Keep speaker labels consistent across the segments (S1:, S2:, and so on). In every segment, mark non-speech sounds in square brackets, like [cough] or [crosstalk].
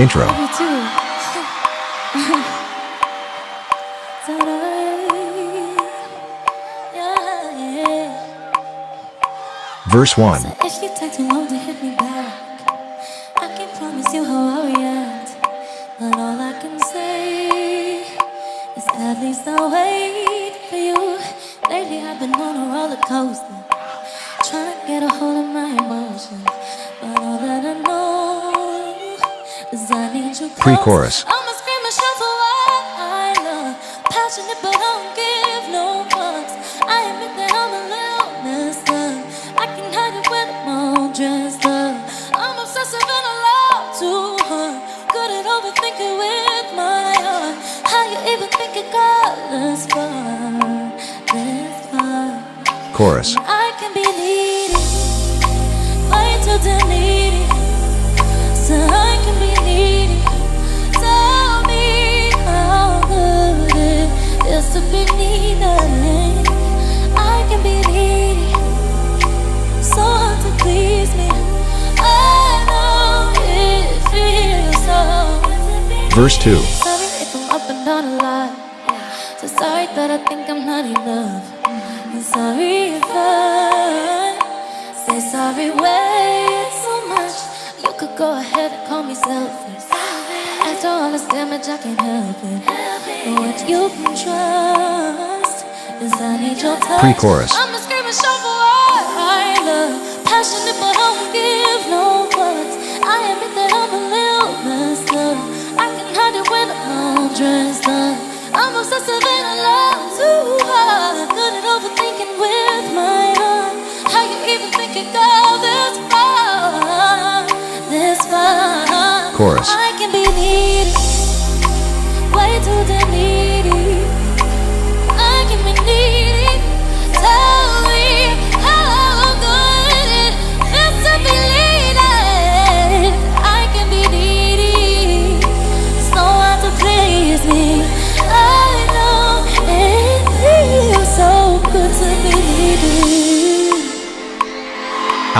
S1: Intro.
S2: Love too. Ta-da. Yeah, yeah.
S1: Verse 1.
S2: So if you take too long to hit me back, I can't promise you how I react. But all I can say is at least I'll wait for you. Lately I've been on a roller coaster, trying to get a hold of my emotions.
S1: Pre-chorus.
S2: I'ma scream and shout for what I love. Passionate, but I don't give no fucks. I admit that I'm a little messed up. I can hide it when I'm all dressed up. I'm obsessive and I love to hurt. Good at overthinking with my heart. How you even think it got this far? This far.
S1: Chorus.
S2: I can be
S1: Verse 2.
S2: Sorry if I'm up and down a lot. So sorry that I think I'm not enough. I'm sorry if I say sorry way so much. You could go ahead and call me selfish. After all this damage, I can't help it. But what you can trust is I need your touch.
S1: Pre-chorus.
S2: I'm all dressed up. I'm obsessive and I love too hard. Good at overthinking with my heart. How you even think it go this far? This far.
S1: Chorus.
S2: I can be.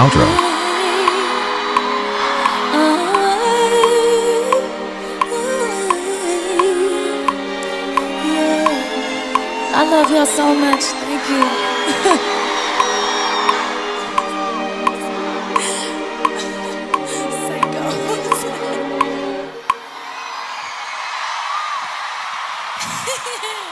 S1: Outro.
S2: I love y'all so much. Thank you. Psycho. [laughs]